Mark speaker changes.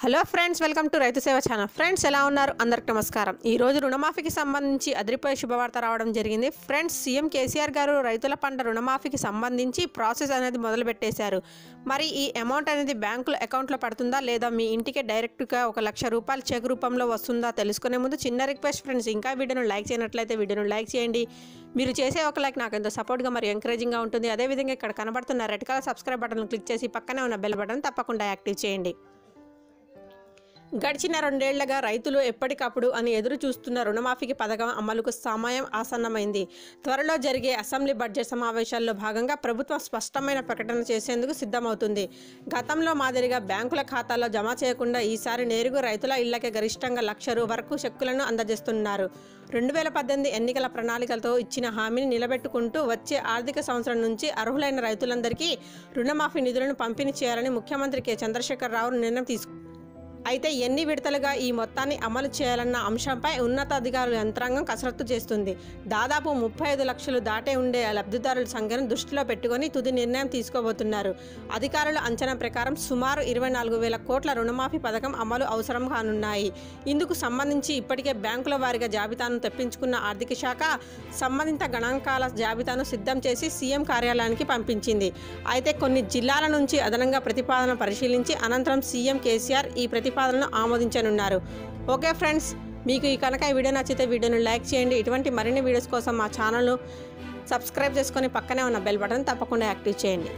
Speaker 1: Hello friends welcome to రైతు సేవ channel. Friends ఎలా ఉన్నారు? అందరికి నమస్కారం. ఈ రోజు రుణమాఫీకి సంబంధించి అదిరిపోయే శుభవార్త రావడం జరిగింది. ఫ్రెండ్స్ సీఎం కేసీఆర్ గారు రైతుల పంట రుణమాఫీకి సంబంధించి ప్రాసెస్ అనేది మొదలుపెట్టేశారు. మరి ఈ అమౌంట్ అనేది బ్యాంకుల అకౌంట్లో పడుతుందా? లేదా మీ ఇంటికే డైరెక్ట్గా ఒక లక్ష రూపాయలు చెక్ రూపంలో వస్తుందా? తెలుసుకునే ముందు చిన్న రిక్వెస్ట్ ఫ్రెండ్స్ ఇంకా వీడియోను లైక్ చేయనట్లయితే వీడియోను లైక్ చేయండి. మీరు చేసే ఒక లైక్ నాకు ఎంతో సపోర్ట్గా మరి ఎంకరేజింగ్గా ఉంటుంది. అదేవిధంగా ఇక్కడ కనబడుతున్న red colour subscribe button click చేసి పక్కనే ఉన్న బెల్ బటన్ తప్పకుండా యాక్టివ్ చేయండి. గడిచిన రెండేళ్ళుగా రైతులు ఎప్పటికప్పుడు అని ఎదురు చూస్తున్న రుణమాఫీకి పథకం అమలుకు సమయం ఆసన్నమైంది. త్వరలో జరిగే అసెంబ్లీ బడ్జెట్ సమావేశాల్లో భాగంగా ప్రభుత్వం స్పష్టమైన ప్రకటన చేసేందుకు సిద్ధమవుతుంది. గతంలో మాదిరిగా బ్యాంకుల ఖాతాలో జమ చేయకుండా ఈసారి నేరుగా రైతుల ఇళ్ళకే గరిష్టంగా లక్ష రూ వరకు చెక్కులను అందజేస్తున్నారు. రెండు వేల పద్దెనిమిది ఎన్నికల ప్రణాళికలతో ఇచ్చిన హామీని నిలబెట్టుకుంటూ వచ్చే ఆర్థిక సంవత్సరం నుంచి అర్హులైన రైతులందరికీ రుణమాఫీ నిధులను పంపిణీ చేయాలని ముఖ్యమంత్రి కె. చంద్రశేఖర్ రావు నిర్ణయం తీసుకు అయితే ఎన్ని విడతలుగా ఈ మొత్తాన్ని అమలు చేయాలన్న అంశంపై ఉన్నతాధికారుల యంత్రాంగం కసరత్తు చేస్తుంది. దాదాపు ముప్పై ఐదు లక్షలు దాటే ఉండే లబ్ధిదారుల సంఖ్యను దృష్టిలో పెట్టుకొని తుది నిర్ణయం తీసుకోబోతున్నారు. అధికారుల అంచనా ప్రకారం సుమారు ఇరవై నాలుగు వేల కోట్ల రుణమాఫీ పథకం అమలు అవసరం కానున్నాయి. ఇందుకు సంబంధించి ఇప్పటికే బ్యాంకుల వారిగా జాబితాను తెప్పించుకున్న ఆర్థిక శాఖ సంబంధిత గణాంకాల జాబితాను సిద్ధం చేసి సీఎం కార్యాలయానికి పంపించింది. అయితే కొన్ని జిల్లాల నుంచి అదనంగా ప్రతిపాదన పరిశీలించి అనంతరం సీఎం కేసీఆర్ ఈ ప్రతిపాదనలు ఆమోదించనున్నారు. ఓకే ఫ్రెండ్స్ మీకు ఈ కనుక ఈ వీడియో నచ్చితే వీడియోను లైక్ చేయండి. ఇటువంటి మరిన్ని వీడియోస్ కోసం మా ఛానల్ను సబ్స్క్రైబ్ చేసుకొని పక్కనే ఉన్న బెల్ బటన్ తప్పకుండా యాక్టివ్ చేయండి.